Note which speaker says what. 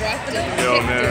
Speaker 1: Yo, man.